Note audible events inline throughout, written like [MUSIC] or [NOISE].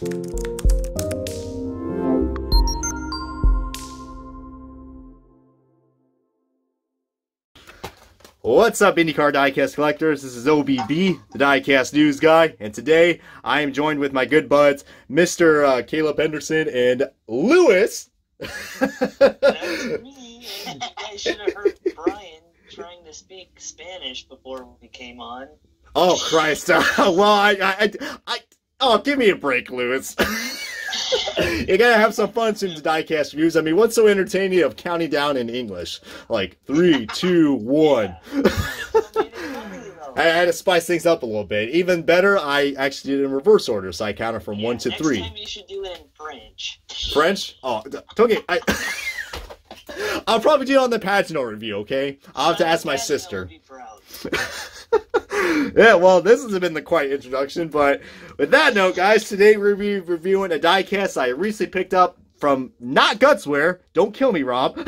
What's up, IndyCar Diecast collectors? This is OBB, the Diecast News Guy, and today I am joined with my good buds, Mr. Uh, Caleb Henderson and Lewis. That's me. Guys should have heard Brian trying to speak Spanish before we came on. oh Christ! [LAUGHS] well, I, I, I, oh, give me a break, Lewis. you gotta have some fun to the diecast reviews. I mean, what's so entertaining of counting down in English? Like three, [LAUGHS] two, one. I had to spice things up a little bit. Even better, I actually did it in reverse order, so I counted from Yeah, one to next three. time you should do it in French. French? Oh, okay. I, [LAUGHS] I'll probably do it on the Pagenaud review. Okay, I'll have to uh, ask my sister. [LAUGHS] Yeah, well, this has been the quiet introduction, but with that note, guys, today we're re- reviewing a diecast I recently picked up from not Gutswear. Don't kill me, Rob. [LAUGHS]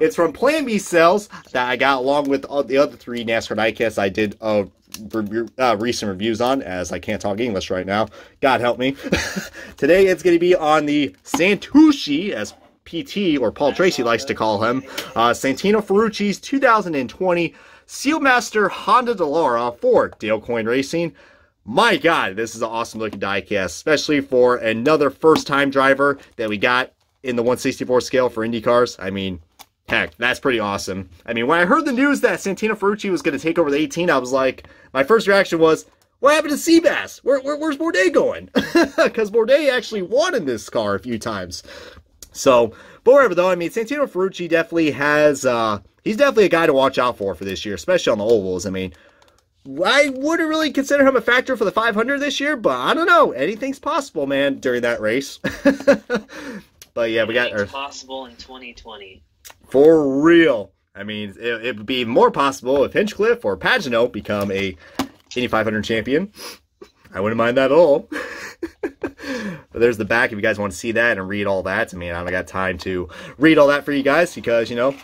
it's from Plan B Sales that I got along with all the other three NASCAR diecasts I did uh, review, uh, recent reviews on, as I can't talk English right now. God help me. [LAUGHS] today it's going to be on the Santucci, as PT or Paul Tracy likes to call him, uh, Santino Ferrucci's 2020 Sealmaster Honda Dallara for Dale Coyne Racing. My God, this is an awesome looking diecast, especially for another first time driver that we got in the 164 scale for Indy cars. I mean, heck, that's pretty awesome. I mean, when I heard the news that Santino Ferrucci was going to take over the 18, I was like, my first reaction was, what happened to Seabass? Where, where, where's Bourdais going? [LAUGHS] Because Bourdais actually won in this car a few times. So, but whatever though, I mean, Santino Ferrucci definitely has, uh, he's definitely a guy to watch out for for this year, especially on the ovals. I mean, I wouldn't really consider him a factor for the 500 this year, but I don't know. Anything's possible, man, during that race. [LAUGHS] but yeah, we got our, possible in 2020. for real. I mean, it, it would be more possible if Hinchcliffe or Pagenaud become a Indy 500 champion. I wouldn't mind that at all. [LAUGHS] but there's the back if you guys want to see that and read all that. I mean, I don't got time to read all that for you guys because, you know,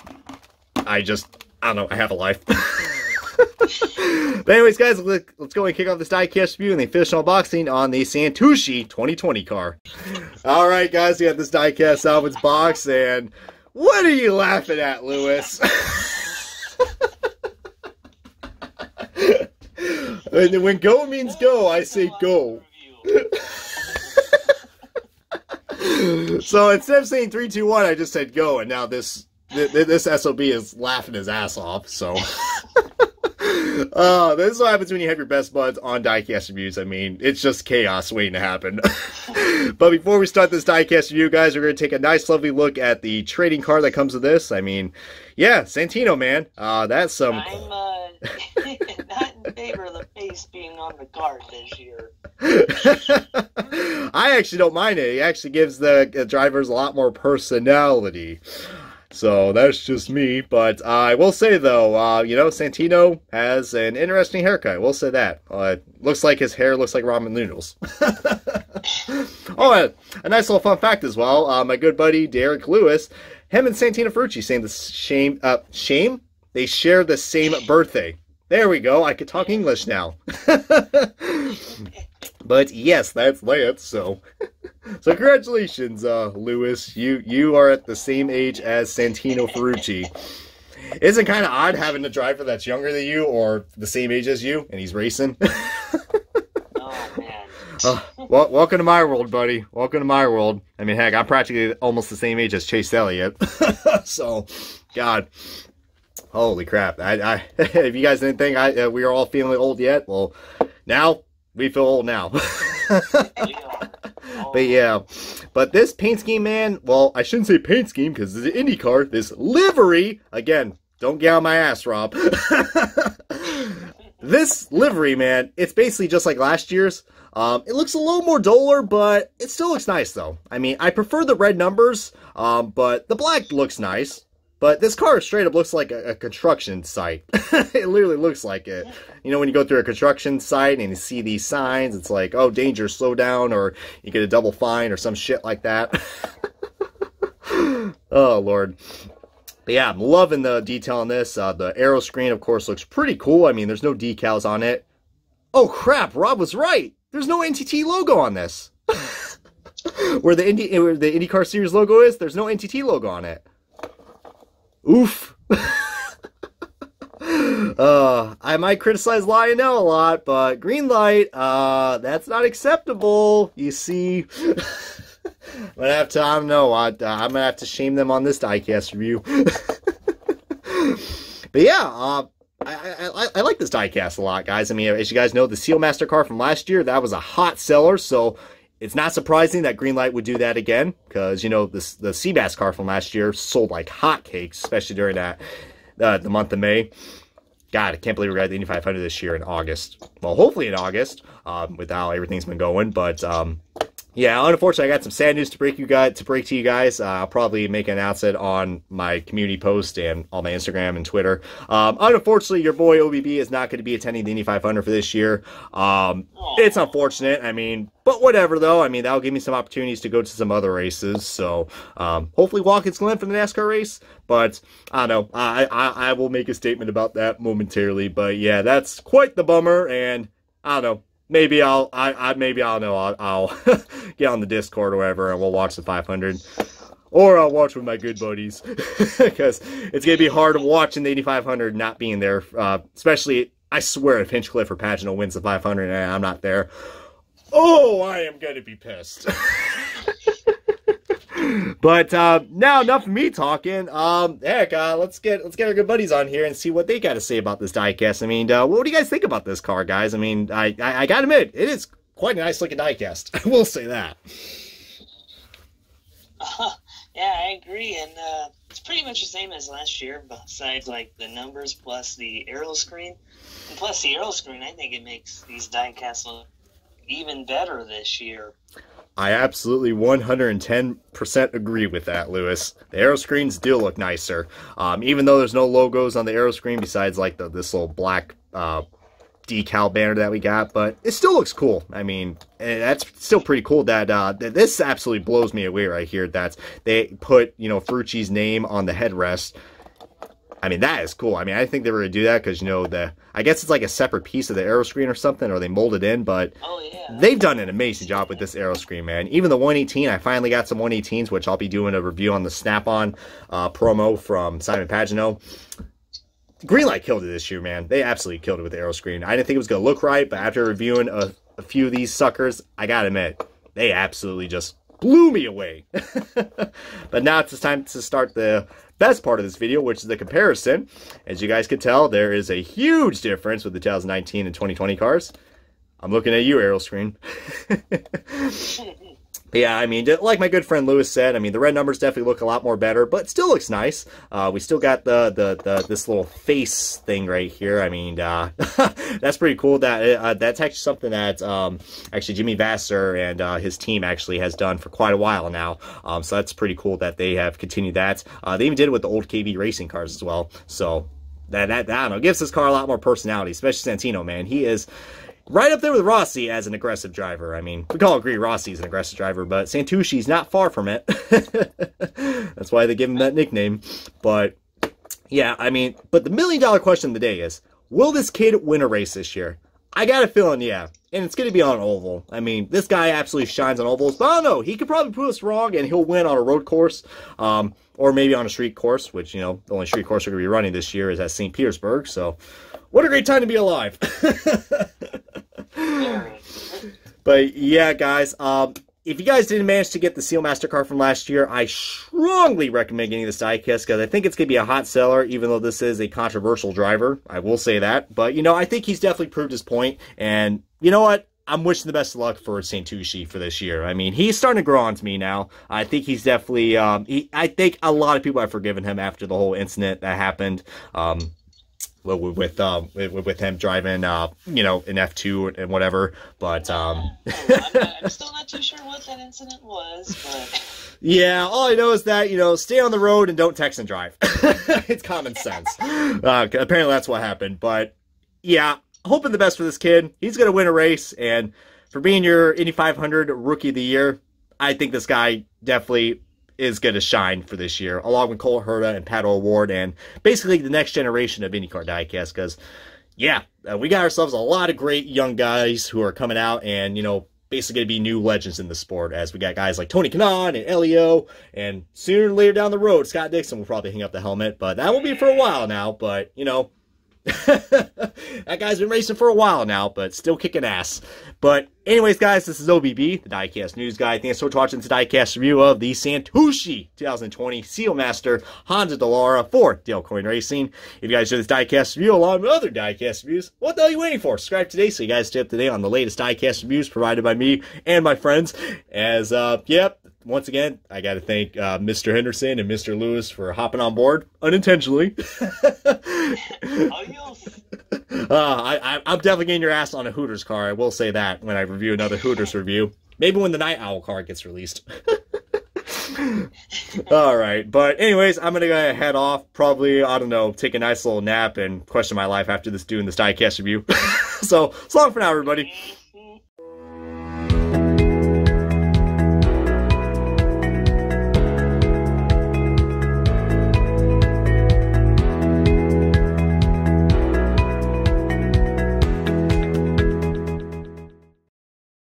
I just, I don't know, I have a life. [LAUGHS] but anyways, guys, let- let's go and kick off this diecast review and the official unboxing on the Santucci 2020 car. All right, guys, we got this diecast salvage box, and what are you laughing at, Lewis? [LAUGHS] when, when go means go, I say go. [LAUGHS] So instead of saying three, two, one, I just said go, and now this th- th- this sob is laughing his ass off. So. [LAUGHS] Uh, this is what happens when you have your best buds on diecast reviews. I mean, it's just chaos waiting to happen. [LAUGHS] but before we start this diecast review, guys, we're going to take a nice, lovely look at the trading card that comes with this. I mean, yeah, Santino, man. Uh, that's some. I'm uh, [LAUGHS] not in favor of the face being on the card this year. I actually don't mind it. It actually gives the drivers a lot more personality. So that's just me. But uh, I will say though, uh, you know, Santino has an interesting haircut. We'll say that. Uh, looks like his hair looks like ramen noodles. [LAUGHS] oh, a, nice little fun fact as well. Uh, my good buddy Derek Lewis, him and Santino Ferrucci same the shame. Uh, shame. They share the same birthday. There we go. I could talk English now. [LAUGHS] but yes, that's Lance. So, [LAUGHS] so congratulations, uh, Lewis. You you are at the same age as Santino Ferrucci. Isn't kind of odd having a driver that's younger than you or the same age as you, and he's racing. [LAUGHS] Oh man. Uh, well, welcome to my world, buddy. Welcome to my world. I mean, heck, I'm practically almost the same age as Chase Elliott. [LAUGHS] so, God, holy crap! I, I if you guys didn't think I uh, we are all feeling old yet, well, now we feel old now. [LAUGHS] But yeah, but this paint scheme, man. Well, I shouldn't say paint scheme because it's an IndyCar. This livery, again, don't get on my ass, Rob. [LAUGHS] this livery, man, it's basically just like last year's. Um, it looks a little more duller, but it still looks nice though. I mean, I prefer the red numbers, um, but the black looks nice. But this car straight up looks like a, a construction site. [LAUGHS] it literally looks like it. You know, when you go through a construction site and you see these signs, it's like, oh, danger, slow down, or you get a double fine or some shit like that. [LAUGHS] oh, Lord. But yeah, I'm loving the detail on this. Uh, the aero screen, of course, looks pretty cool. I mean, there's no decals on it. Oh, crap, Rob was right. There's no NTT logo on this. [LAUGHS] where the Indy where the IndyCar Series logo is, there's no NTT logo on it. Oof. [LAUGHS] uh, I might criticize Lionel a lot, but Greenlight, uh, that's not acceptable. You see, I'm gonna have to, I don't know, I, I'm gonna have to shame them on this diecast review. [LAUGHS] but yeah, uh, I, I, I, like this diecast a lot, guys. I mean, as you guys know, the Seal Master car from last year, that was a hot seller, so it's not surprising that Greenlight would do that again, because, you know, this, the Seabass car from last year sold like hotcakes, especially during that uh, the month of May. God, I can't believe we got the Indy 500 this year in August. Well, hopefully in August, um, with how everything's been going, but um, yeah, unfortunately, I got some sad news to break you guys to break to you guys. Uh, I'll probably make an announcement on my community post and on my Instagram and Twitter. Um, unfortunately, your boy OBB is not going to be attending the Indy 500 for this year. Um, it's unfortunate. I mean, but whatever though. I mean, that'll give me some opportunities to go to some other races. So um, hopefully, Watkins Glen for the NASCAR race. But I don't know. I, I I will make a statement about that momentarily. But yeah, that's quite the bummer. And I don't know maybe I'll I, I maybe I'll know. I'll, I'll [LAUGHS] get on the Discord or whatever and we'll watch the 500 or I'll watch with my good buddies. [LAUGHS] Because it's gonna be hard watching the 8500 not being there uh, especially I swear if Hinchcliffe or Pagenaud wins the 500 and I'm not there. Oh I am gonna be pissed [LAUGHS] but uh, now enough of me talking. Um, heck, uh, let's get let's get our good buddies on here and see what they got to say about this diecast. I mean, uh, what do you guys think about this car, guys? I mean, I I, I gotta admit, it is quite a nice looking diecast. [LAUGHS] I will say that. [LAUGHS] yeah, I agree, and uh, it's pretty much the same as last year, besides like the numbers plus the aero screen, and plus the aero screen. I think it makes these diecasts look even better this year. I absolutely 110% agree with that, Lewis. The aero screens do look nicer. Um, even though there's no logos on the aero screen besides like the, this little black uh, decal banner that we got, but it still looks cool. I mean, eh, that's still pretty cool that, uh, this absolutely blows me away right here that they put, you know, Ferrucci's name on the headrest I mean, that is cool. I mean, I think they were going to do that because, you know, the I guess it's like a separate piece of the aero screen or something, or they molded in, but oh, yeah. they've done an amazing job with this aero screen, man. Even the 118, I finally got some 118s, which I'll be doing a review on the Snap-on uh, promo from Simon Pagenaud. Greenlight killed it this year, man. They absolutely killed it with the aero screen. I didn't think it was going to look right, but after reviewing a, a few of these suckers, I got to admit, they absolutely just blew me away. [LAUGHS] but now it's time to start the best part of this video, which is the comparison. As you guys can tell, there is a huge difference with the 2019 and 2020 cars. I'm looking at you, Aero Screen. [LAUGHS] yeah, I mean, like my good friend Lewis said, I mean, the red numbers definitely look a lot more better, but still looks nice. Uh, we still got the, the, the, this little face thing right here. I mean, uh, [LAUGHS] that's pretty cool. That uh, That's actually something that um, actually Jimmy Vasser and uh, his team actually has done for quite a while now. Um, so that's pretty cool that they have continued that. Uh, they even did it with the old KV racing cars as well. So that, that, I don't know, gives this car a lot more personality, especially Santino, man. He is right up there with Rossi as an aggressive driver. I mean, we can all agree Rossi's an aggressive driver, but Santushi's not far from it. [LAUGHS] That's why they give him that nickname. But yeah, I mean, but the million dollar question of the day is, will this kid win a race this year? I got a feeling, yeah. And it's going to be on oval. I mean, this guy absolutely shines on ovals, but I don't know. He could probably prove us wrong, and he'll win on a road course, um, or maybe on a street course, which, you know, the only street course we're going to be running this year is at St. Petersburg. So, what a great time to be alive. [LAUGHS] but yeah, guys, um, if you guys didn't manage to get the Sealmaster car from last year, I strongly recommend getting this diecast because I think it's going to be a hot seller, even though this is a controversial driver. I will say that. But, you know, I think he's definitely proved his point. And you know what? I'm wishing the best of luck for Saint Santucci for this year. I mean, he's starting to grow on to me now. I think he's definitely, um, he, I think a lot of people have forgiven him after the whole incident that happened. Um, with um with, with him driving uh you know an F two and whatever. But um, I'm, I'm, still not too [LAUGHS] sure what that incident was. But yeah, all I know is that you know stay on the road and don't text and drive. [LAUGHS] it's common sense. [LAUGHS] Uh, apparently that's what happened. But yeah, hoping the best for this kid. He's gonna win a race, and for being your Indy 500 Rookie of the Year, I think this guy definitely is going to shine for this year, along with Colton Herta and Pato O'Ward, and basically the next generation of IndyCar diecast. Because, yeah, uh, we got ourselves a lot of great young guys who are coming out, and you know, basically going to be new legends in the sport as we got guys like Tony Kanaan and Elio, and sooner or later down the road, Scott Dixon will probably hang up the helmet, but that will be for a while now. But you know, [LAUGHS] that guy's been racing for a while now, but still kicking ass. But anyways, guys, this is OBB, the Diecast News Guy. Thanks so much for watching this Diecast review of the Santoshi 2020 Sealmaster Honda Dallara for Dale Coyne Racing. If you guys enjoyed this Diecast review along with other Diecast reviews, what the hell are you waiting for? Subscribe today so you guys stay up to date on the latest Diecast reviews provided by me and my friends. As, uh, yep, once again, I got to thank uh, Mr. Henderson and Mr. Lewis for hopping on board unintentionally. [LAUGHS] uh, I, am definitely getting your ass on a Hooters car. I will say that when I review another Hooters review. Maybe when the Night Owl car gets released. [LAUGHS] All right, but anyways, I'm gonna go head off. Probably, I don't know, take a nice little nap and question my life after this doing this diecast review. [LAUGHS] so, so long for now, everybody.